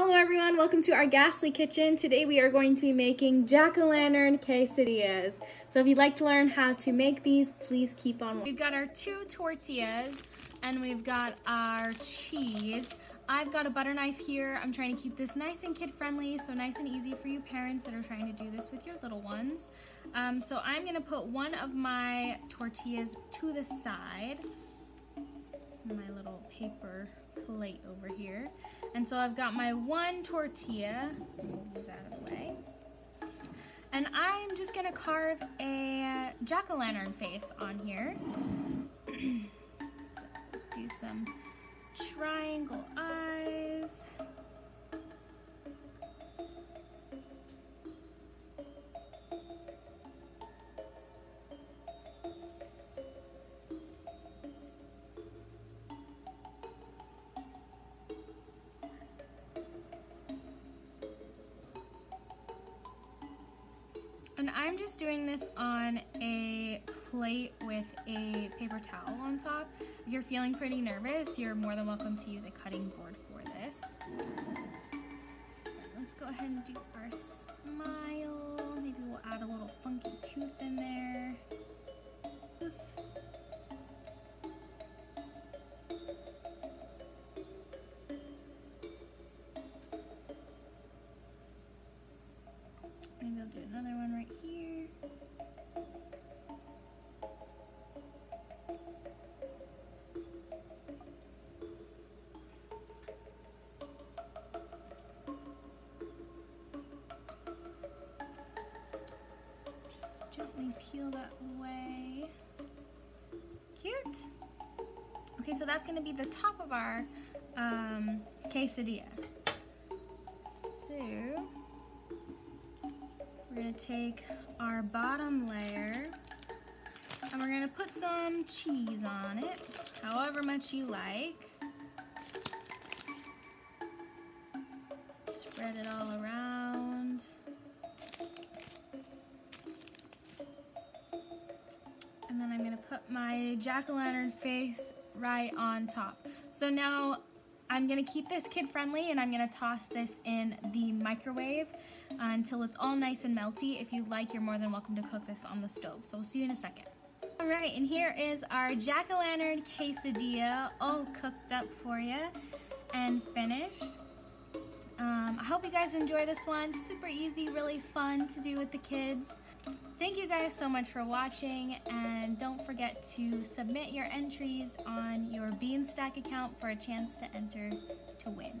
Hello everyone, welcome to our Ghastly Kitchen. Today we are going to be making jack-o'-lantern quesadillas. So if you'd like to learn how to make these, please keep on. We've got our two tortillas and we've got our cheese. I've got a butter knife here. I'm trying to keep this nice and kid-friendly, so nice and easy for you parents that are trying to do this with your little ones. Um, so I'm gonna put one of my tortillas to the side. My little paper plate over here. And so I've got my one tortilla, these out of the way. And I'm just gonna carve a jack-o'-lantern face on here. so do some triangle eyes. And I'm just doing this on a plate with a paper towel on top. If you're feeling pretty nervous, you're more than welcome to use a cutting board for this. Let's go ahead and do our Another one right here. Just gently peel that away. Cute. Okay, so that's gonna be the top of our um, quesadilla. So, we're gonna take our bottom layer and we're gonna put some cheese on it, however much you like. Spread it all around. And then I'm gonna put my jack-o'-lantern face right on top. So now I'm gonna keep this kid friendly and I'm gonna toss this in the microwave until it's all nice and melty. If you like, you're more than welcome to cook this on the stove. So we'll see you in a second. All right, and here is our jack-o'-lantern quesadilla all cooked up for you and finished. Um, I hope you guys enjoy this one. Super easy, really fun to do with the kids. Thank you guys so much for watching and don't forget to submit your entries on your Beanstack account for a chance to enter to win.